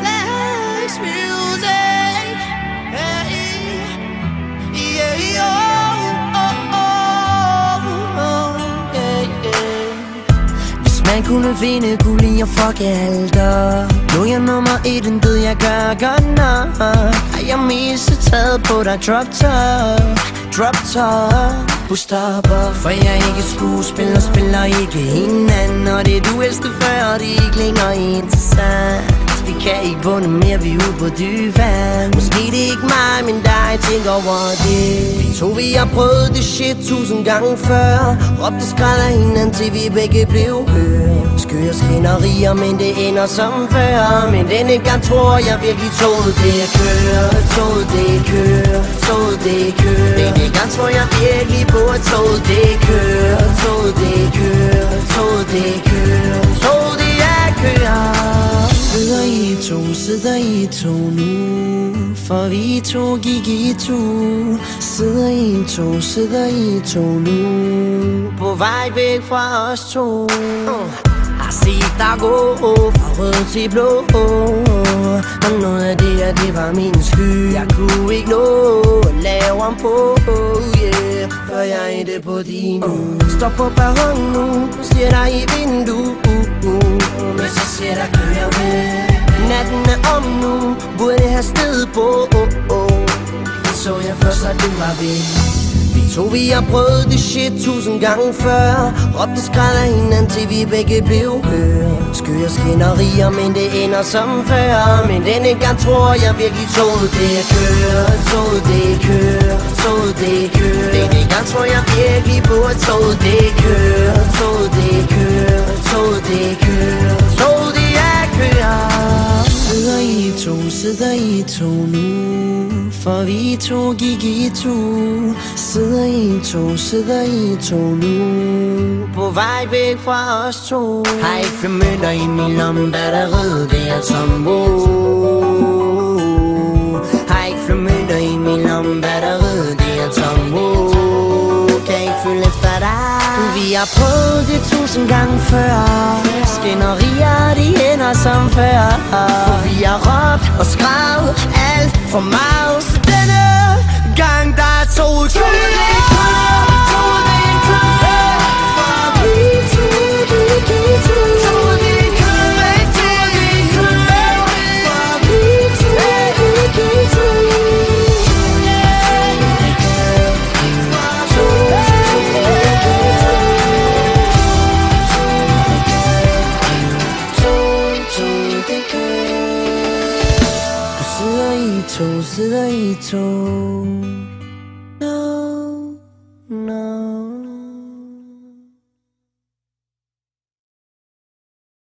Flex music. Hey, yeah, oh, oh, oh, yeah, yeah. Hvis man kunne finde guld i at fuck alt op Nu er jeg nummer et, den ved jeg gør godt nok. Har jeg mest taget på dig drop top Drop top. Stopper For jeg er ikke skuespiller, spiller ikke hinanden. Og det du elsker før, det er ikke længere interessant. Vi kan ikke vunde mere, vi er ude på dyvand Måske det er ikke mig, men dig, tænker over det. Vi to, vi har prøvet det shit tusind gange før. Råbte skrald af hinanden, til vi begge blev hørt. Skøre skænderier, men det ender som før. Men denne gang tror jeg virkelig toget det kører. Toget det kører, toget det kører. Denne gang tror jeg virkelig på at toget det kører. Toget det kører, toget det kører to, sidder I to nu For vi to gik i to Sidder I to, sidder I to nu På vej væk fra os to uh. Har set dig gå fra rød til blå Og noget af det her, det var min sky Jeg kunne ikke nå at lave om på, yeah Før jeg endte på din uh. Står på perron nu, ser dig i vinduet uh. Men så ser der kører med Natten er om nu, burde have sted på? Oh, oh. Så jeg først, at du var væk vi to, vi har prøvet det shit tusind gange før. Råbte skræd af hinanden, til vi begge blev hørt Skyer skænderier, men det ender som før. Men denne gang tror jeg virkelig, toget det kører Toget det kører, toget det kører Denne gang tror jeg virkelig på, at toget det kører Toget det kører, toget det kører to, sidder I to nu For vi to gik i to Sidder I to, sidder I to nu På vej væk fra os to Har ikke flere mønter i min lomme Batteriet det er som oh. Har ikke flere mønter i min lomme Batteriet det er som oh. Kan ikke følge efter dig Vi har prøvet det tusind gange før Skænderier de ender som før For vi for meget 从此的一种。